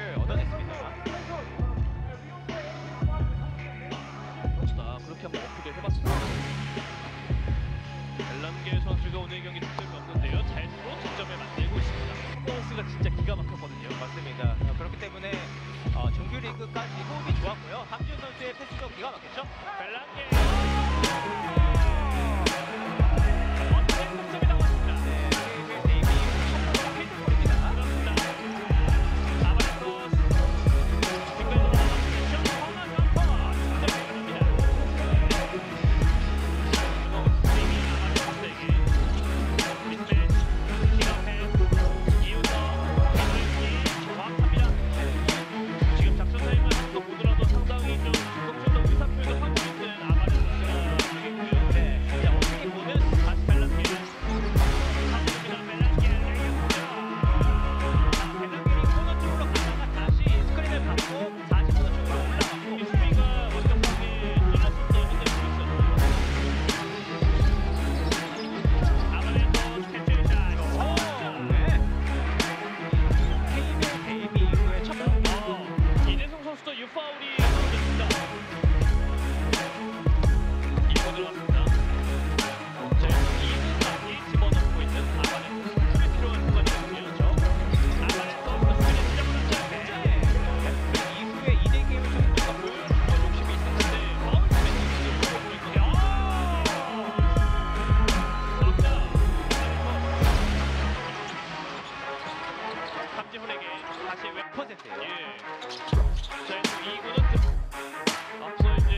골을 얻어냈습니다. 멋지다. 그렇게 한번 어프게 해봤습니다. 밸런계 선수가 오늘 경기 득점이 없는데요. 잘 쓰고 득점을 만들고 있습니다. 퍼포먼스가 진짜 기가 막혔거든요. 맞습니다. 어, 그렇기 때문에 어, 정규리그까지 호흡이 좋았고요. 함준 선수의 패스도 기가 막혔죠. 밸런계 다시